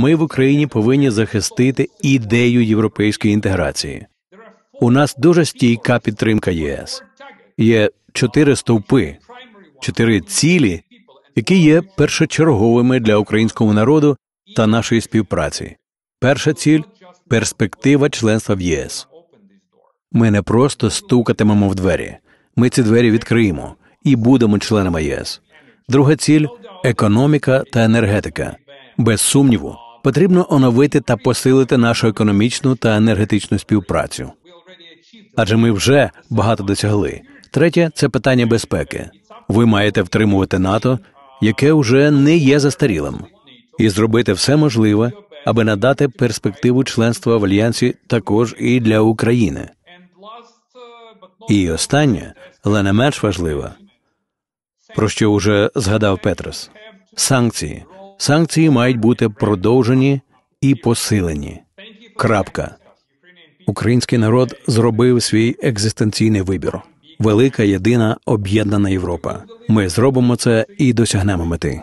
Ми в Україні повинні захистити ідею європейської інтеграції. У нас дуже стійка підтримка ЄС. Є чотири стовпи, чотири цілі, які є першочерговими для українського народу та нашої співпраці. Перша ціль перспектива членства в ЄС. Ми не просто стукатимемо в двері. Ми ці двері відкриємо і будемо членами ЄС. Друга ціль економіка та енергетика. Без сумніву, потрібно оновити та посилити нашу економічну та енергетичну співпрацю. Адже ми вже багато досягли. Третє це питання безпеки. Ви маєте втримувати НАТО, яке вже не є застарілим, і зробити все можливе, аби надати перспективу членства в альянсі також і для України. І останнє, але не менш важливе, про що вже згадав Петрос санкції. Санкції мають бути продовжені і посилені. Крапка. Український народ зробив свій екзистенційний вибір. Велика єдина об'єднана Європа. Ми зробимо це і досягнемо мети.